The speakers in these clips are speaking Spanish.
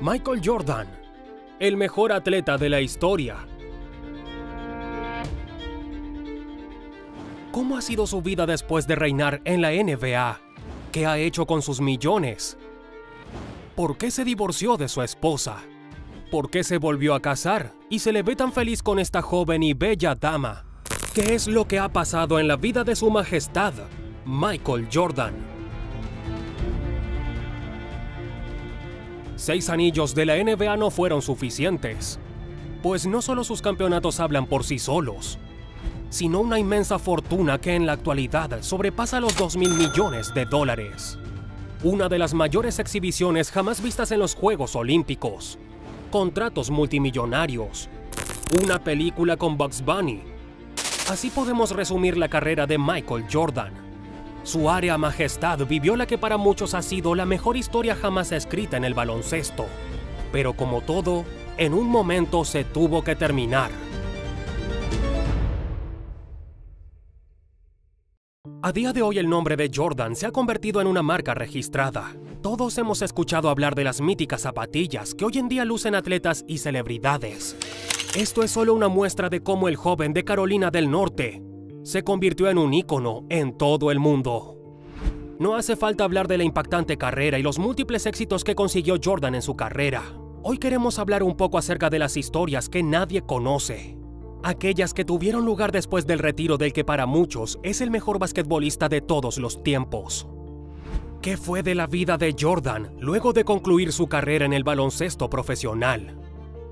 Michael Jordan, el mejor atleta de la historia. ¿Cómo ha sido su vida después de reinar en la NBA? ¿Qué ha hecho con sus millones? ¿Por qué se divorció de su esposa? ¿Por qué se volvió a casar y se le ve tan feliz con esta joven y bella dama? ¿Qué es lo que ha pasado en la vida de su majestad, Michael Jordan? Seis anillos de la NBA no fueron suficientes, pues no solo sus campeonatos hablan por sí solos, sino una inmensa fortuna que en la actualidad sobrepasa los 2 mil millones de dólares. Una de las mayores exhibiciones jamás vistas en los Juegos Olímpicos. Contratos multimillonarios. Una película con Bugs Bunny. Así podemos resumir la carrera de Michael Jordan. Su área majestad vivió la que para muchos ha sido la mejor historia jamás escrita en el baloncesto. Pero como todo, en un momento se tuvo que terminar. A día de hoy el nombre de Jordan se ha convertido en una marca registrada. Todos hemos escuchado hablar de las míticas zapatillas que hoy en día lucen atletas y celebridades. Esto es solo una muestra de cómo el joven de Carolina del Norte se convirtió en un ícono en todo el mundo. No hace falta hablar de la impactante carrera y los múltiples éxitos que consiguió Jordan en su carrera. Hoy queremos hablar un poco acerca de las historias que nadie conoce. Aquellas que tuvieron lugar después del retiro del que para muchos es el mejor basquetbolista de todos los tiempos. ¿Qué fue de la vida de Jordan luego de concluir su carrera en el baloncesto profesional?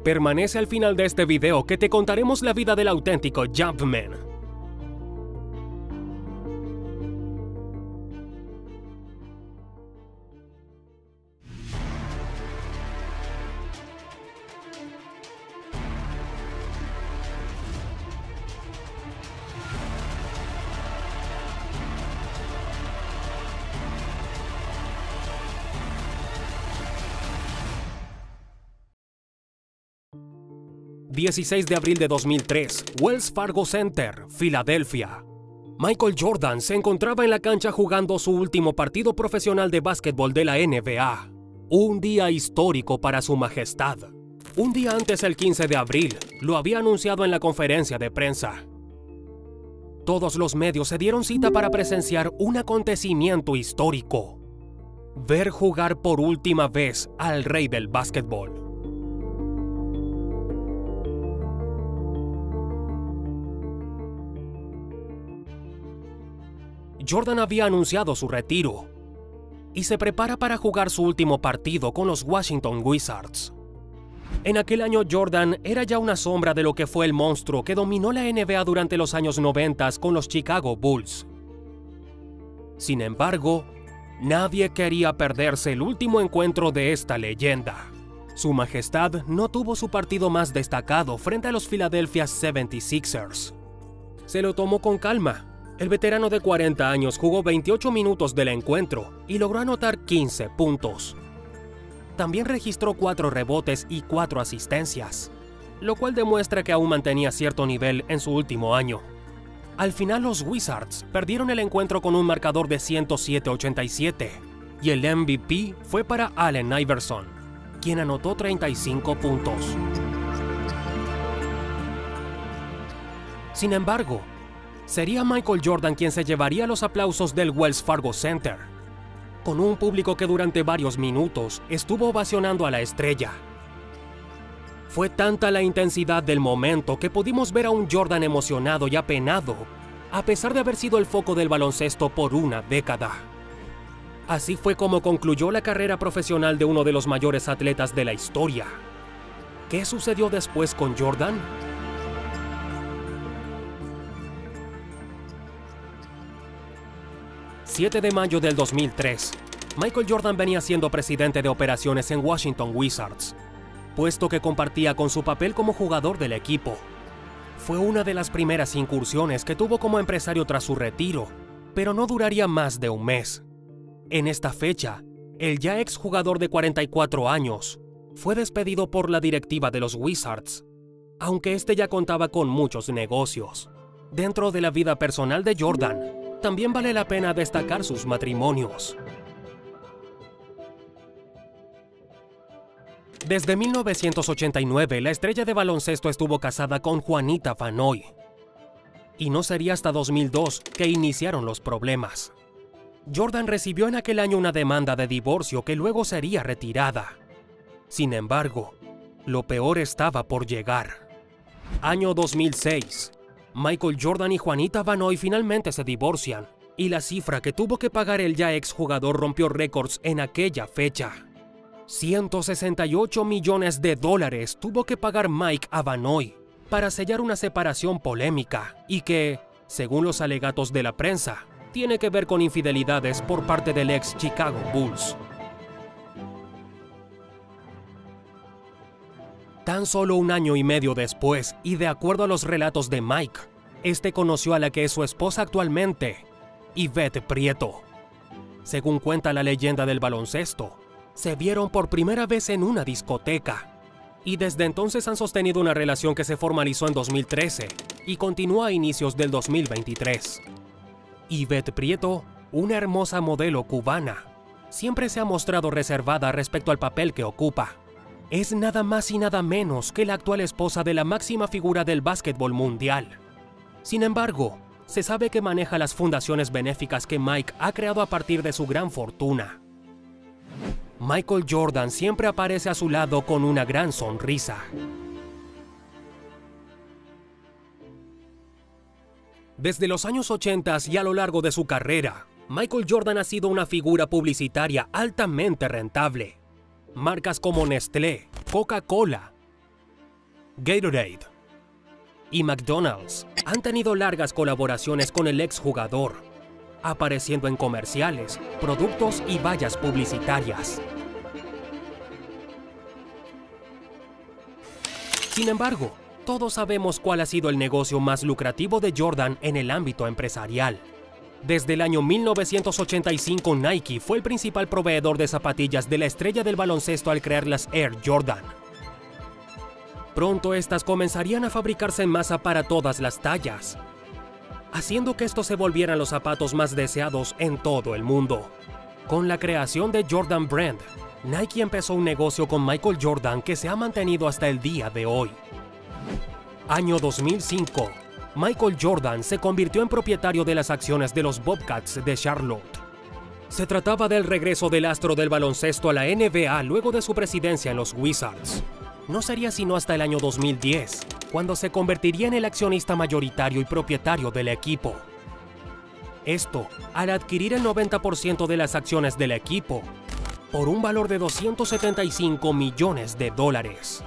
Permanece al final de este video que te contaremos la vida del auténtico Jumpman. 16 de abril de 2003, Wells Fargo Center, Filadelfia. Michael Jordan se encontraba en la cancha jugando su último partido profesional de básquetbol de la NBA. Un día histórico para su majestad. Un día antes, el 15 de abril, lo había anunciado en la conferencia de prensa. Todos los medios se dieron cita para presenciar un acontecimiento histórico. Ver jugar por última vez al rey del básquetbol. Jordan había anunciado su retiro y se prepara para jugar su último partido con los Washington Wizards. En aquel año Jordan era ya una sombra de lo que fue el monstruo que dominó la NBA durante los años 90 con los Chicago Bulls. Sin embargo, nadie quería perderse el último encuentro de esta leyenda. Su Majestad no tuvo su partido más destacado frente a los Philadelphia 76ers. Se lo tomó con calma el veterano de 40 años jugó 28 minutos del encuentro y logró anotar 15 puntos. También registró 4 rebotes y 4 asistencias, lo cual demuestra que aún mantenía cierto nivel en su último año. Al final los Wizards perdieron el encuentro con un marcador de 107-87 y el MVP fue para Allen Iverson, quien anotó 35 puntos. Sin embargo, sería Michael Jordan quien se llevaría los aplausos del Wells Fargo Center, con un público que durante varios minutos estuvo ovacionando a la estrella. Fue tanta la intensidad del momento que pudimos ver a un Jordan emocionado y apenado, a pesar de haber sido el foco del baloncesto por una década. Así fue como concluyó la carrera profesional de uno de los mayores atletas de la historia. ¿Qué sucedió después con Jordan? 7 de mayo del 2003, Michael Jordan venía siendo presidente de operaciones en Washington Wizards, puesto que compartía con su papel como jugador del equipo. Fue una de las primeras incursiones que tuvo como empresario tras su retiro, pero no duraría más de un mes. En esta fecha, el ya exjugador de 44 años fue despedido por la directiva de los Wizards, aunque este ya contaba con muchos negocios. Dentro de la vida personal de Jordan, también vale la pena destacar sus matrimonios. Desde 1989, la estrella de baloncesto estuvo casada con Juanita Fanoy. Y no sería hasta 2002 que iniciaron los problemas. Jordan recibió en aquel año una demanda de divorcio que luego sería retirada. Sin embargo, lo peor estaba por llegar. Año 2006. Michael Jordan y Juanita Vanoy finalmente se divorcian, y la cifra que tuvo que pagar el ya exjugador rompió récords en aquella fecha. 168 millones de dólares tuvo que pagar Mike a Vanoy para sellar una separación polémica y que, según los alegatos de la prensa, tiene que ver con infidelidades por parte del ex Chicago Bulls. Tan solo un año y medio después, y de acuerdo a los relatos de Mike, este conoció a la que es su esposa actualmente, Yvette Prieto. Según cuenta la leyenda del baloncesto, se vieron por primera vez en una discoteca y desde entonces han sostenido una relación que se formalizó en 2013 y continúa a inicios del 2023. Yvette Prieto, una hermosa modelo cubana, siempre se ha mostrado reservada respecto al papel que ocupa. Es nada más y nada menos que la actual esposa de la máxima figura del básquetbol mundial. Sin embargo, se sabe que maneja las fundaciones benéficas que Mike ha creado a partir de su gran fortuna. Michael Jordan siempre aparece a su lado con una gran sonrisa. Desde los años 80 y a lo largo de su carrera, Michael Jordan ha sido una figura publicitaria altamente rentable. Marcas como Nestlé, Coca-Cola, Gatorade y McDonald's han tenido largas colaboraciones con el exjugador, apareciendo en comerciales, productos y vallas publicitarias. Sin embargo, todos sabemos cuál ha sido el negocio más lucrativo de Jordan en el ámbito empresarial. Desde el año 1985 Nike fue el principal proveedor de zapatillas de la estrella del baloncesto al crear las Air Jordan. Pronto estas comenzarían a fabricarse en masa para todas las tallas, haciendo que estos se volvieran los zapatos más deseados en todo el mundo. Con la creación de Jordan Brand, Nike empezó un negocio con Michael Jordan que se ha mantenido hasta el día de hoy. Año 2005. Michael Jordan se convirtió en propietario de las acciones de los Bobcats de Charlotte. Se trataba del regreso del astro del baloncesto a la NBA luego de su presidencia en los Wizards. No sería sino hasta el año 2010, cuando se convertiría en el accionista mayoritario y propietario del equipo. Esto al adquirir el 90% de las acciones del equipo por un valor de 275 millones de dólares.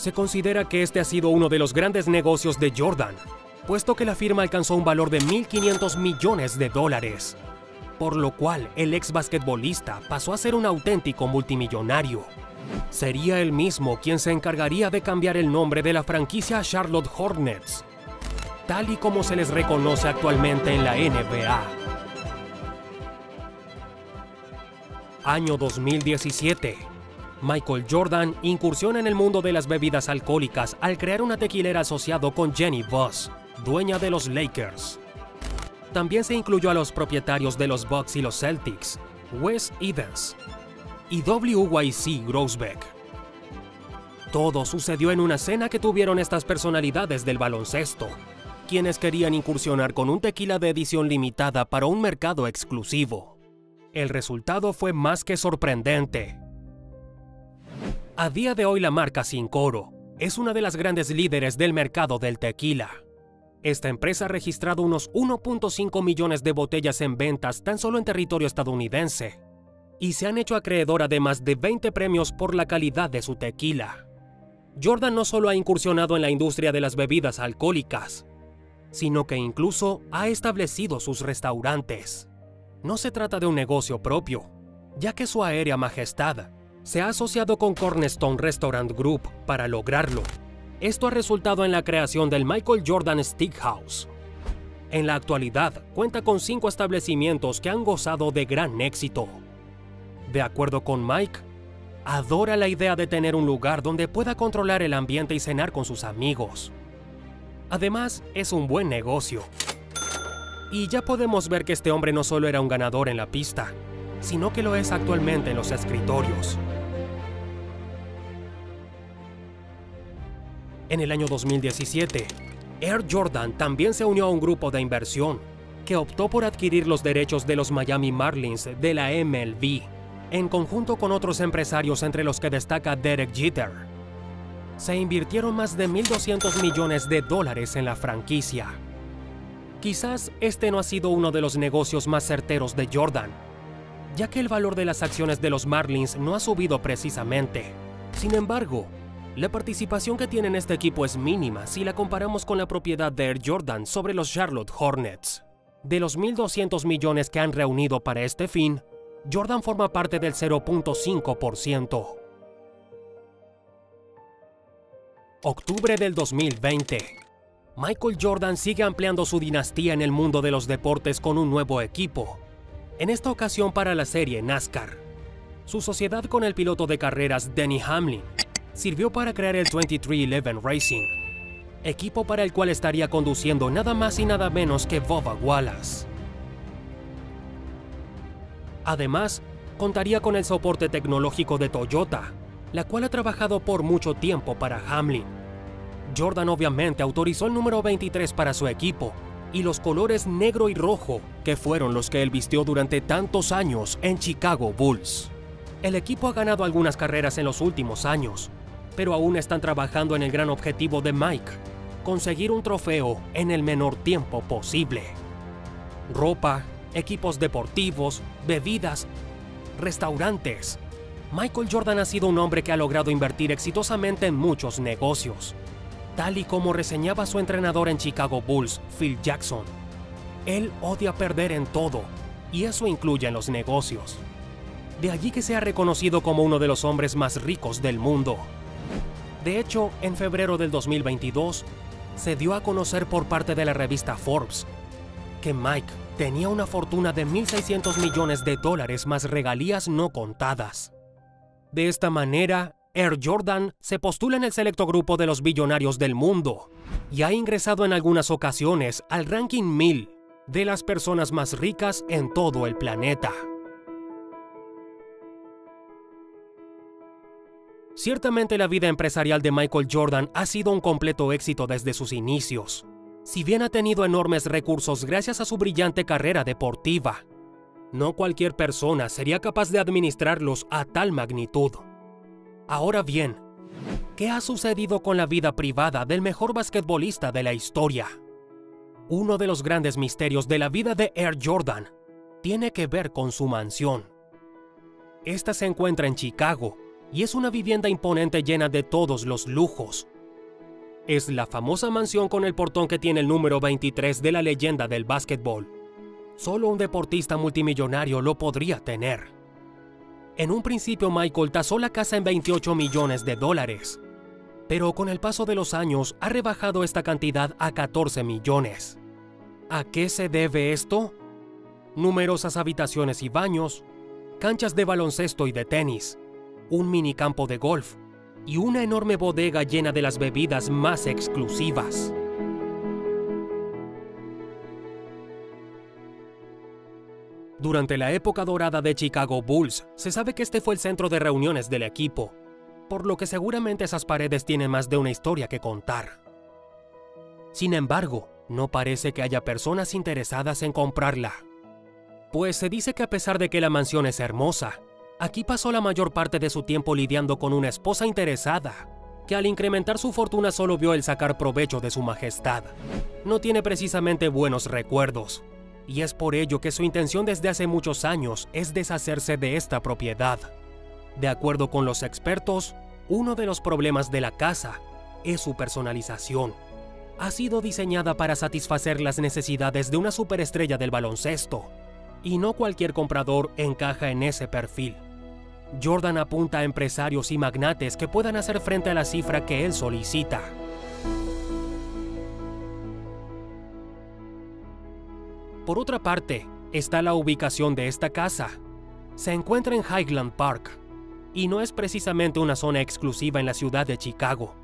Se considera que este ha sido uno de los grandes negocios de Jordan, puesto que la firma alcanzó un valor de 1.500 millones de dólares, por lo cual el ex basquetbolista pasó a ser un auténtico multimillonario. Sería él mismo quien se encargaría de cambiar el nombre de la franquicia Charlotte Hornets, tal y como se les reconoce actualmente en la NBA. Año 2017. Michael Jordan incursiona en el mundo de las bebidas alcohólicas al crear una tequilera asociado con Jenny Buss, dueña de los Lakers. También se incluyó a los propietarios de los Bucks y los Celtics, Wes Evans, y WYC Grossbeck. Todo sucedió en una cena que tuvieron estas personalidades del baloncesto, quienes querían incursionar con un tequila de edición limitada para un mercado exclusivo. El resultado fue más que sorprendente. A día de hoy la marca Sin Coro es una de las grandes líderes del mercado del tequila. Esta empresa ha registrado unos 1.5 millones de botellas en ventas tan solo en territorio estadounidense, y se han hecho acreedora de más de 20 premios por la calidad de su tequila. Jordan no solo ha incursionado en la industria de las bebidas alcohólicas, sino que incluso ha establecido sus restaurantes. No se trata de un negocio propio, ya que su aérea majestad se ha asociado con Cornerstone Restaurant Group para lograrlo. Esto ha resultado en la creación del Michael Jordan Steakhouse. En la actualidad cuenta con cinco establecimientos que han gozado de gran éxito. De acuerdo con Mike, adora la idea de tener un lugar donde pueda controlar el ambiente y cenar con sus amigos. Además, es un buen negocio. Y ya podemos ver que este hombre no solo era un ganador en la pista, sino que lo es actualmente en los escritorios. En el año 2017, Air Jordan también se unió a un grupo de inversión que optó por adquirir los derechos de los Miami Marlins de la MLB, en conjunto con otros empresarios entre los que destaca Derek Jeter. Se invirtieron más de 1.200 millones de dólares en la franquicia. Quizás este no ha sido uno de los negocios más certeros de Jordan, ya que el valor de las acciones de los Marlins no ha subido precisamente. Sin embargo, la participación que tiene en este equipo es mínima si la comparamos con la propiedad de Air Jordan sobre los Charlotte Hornets. De los 1.200 millones que han reunido para este fin, Jordan forma parte del 0.5%. Octubre del 2020. Michael Jordan sigue ampliando su dinastía en el mundo de los deportes con un nuevo equipo, en esta ocasión para la serie NASCAR. Su sociedad con el piloto de carreras Denny Hamlin sirvió para crear el 2311 Racing, equipo para el cual estaría conduciendo nada más y nada menos que Bubba Wallace. Además, contaría con el soporte tecnológico de Toyota, la cual ha trabajado por mucho tiempo para Hamlin. Jordan obviamente autorizó el número 23 para su equipo y los colores negro y rojo, que fueron los que él vistió durante tantos años en Chicago Bulls. El equipo ha ganado algunas carreras en los últimos años, pero aún están trabajando en el gran objetivo de Mike, conseguir un trofeo en el menor tiempo posible. Ropa, equipos deportivos, bebidas, restaurantes. Michael Jordan ha sido un hombre que ha logrado invertir exitosamente en muchos negocios, tal y como reseñaba su entrenador en Chicago Bulls, Phil Jackson. Él odia perder en todo, y eso incluye en los negocios. De allí que sea reconocido como uno de los hombres más ricos del mundo. De hecho, en febrero del 2022, se dio a conocer por parte de la revista Forbes que Mike tenía una fortuna de 1.600 millones de dólares más regalías no contadas. De esta manera, Air Jordan se postula en el selecto grupo de los billonarios del mundo y ha ingresado en algunas ocasiones al ranking 1000 de las personas más ricas en todo el planeta. Ciertamente la vida empresarial de Michael Jordan ha sido un completo éxito desde sus inicios, si bien ha tenido enormes recursos gracias a su brillante carrera deportiva. No cualquier persona sería capaz de administrarlos a tal magnitud. Ahora bien, ¿qué ha sucedido con la vida privada del mejor basquetbolista de la historia? Uno de los grandes misterios de la vida de Air Jordan tiene que ver con su mansión. Esta se encuentra en Chicago y es una vivienda imponente llena de todos los lujos. Es la famosa mansión con el portón que tiene el número 23 de la leyenda del básquetbol. Solo un deportista multimillonario lo podría tener. En un principio Michael tasó la casa en 28 millones de dólares, pero con el paso de los años ha rebajado esta cantidad a 14 millones. ¿A qué se debe esto? Numerosas habitaciones y baños, canchas de baloncesto y de tenis, un minicampo de golf y una enorme bodega llena de las bebidas más exclusivas. Durante la época dorada de Chicago Bulls, se sabe que este fue el centro de reuniones del equipo, por lo que seguramente esas paredes tienen más de una historia que contar. Sin embargo, no parece que haya personas interesadas en comprarla. Pues se dice que a pesar de que la mansión es hermosa, Aquí pasó la mayor parte de su tiempo lidiando con una esposa interesada, que al incrementar su fortuna solo vio el sacar provecho de su majestad. No tiene precisamente buenos recuerdos, y es por ello que su intención desde hace muchos años es deshacerse de esta propiedad. De acuerdo con los expertos, uno de los problemas de la casa es su personalización. Ha sido diseñada para satisfacer las necesidades de una superestrella del baloncesto, y no cualquier comprador encaja en ese perfil. Jordan apunta a empresarios y magnates que puedan hacer frente a la cifra que él solicita. Por otra parte, está la ubicación de esta casa. Se encuentra en Highland Park, y no es precisamente una zona exclusiva en la ciudad de Chicago.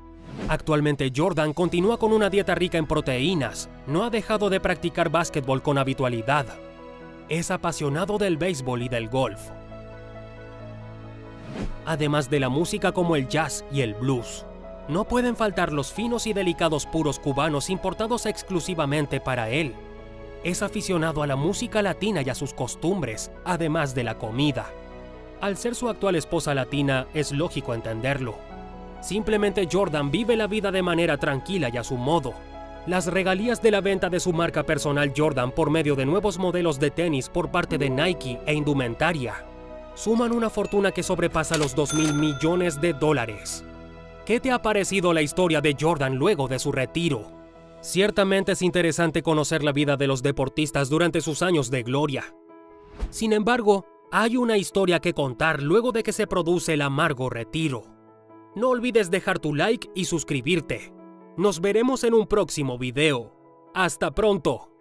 Actualmente Jordan continúa con una dieta rica en proteínas, no ha dejado de practicar básquetbol con habitualidad. Es apasionado del béisbol y del golf además de la música como el jazz y el blues. No pueden faltar los finos y delicados puros cubanos importados exclusivamente para él. Es aficionado a la música latina y a sus costumbres, además de la comida. Al ser su actual esposa latina, es lógico entenderlo. Simplemente Jordan vive la vida de manera tranquila y a su modo. Las regalías de la venta de su marca personal Jordan por medio de nuevos modelos de tenis por parte de Nike e indumentaria suman una fortuna que sobrepasa los 2 mil millones de dólares. ¿Qué te ha parecido la historia de Jordan luego de su retiro? Ciertamente es interesante conocer la vida de los deportistas durante sus años de gloria. Sin embargo, hay una historia que contar luego de que se produce el amargo retiro. No olvides dejar tu like y suscribirte. Nos veremos en un próximo video. ¡Hasta pronto!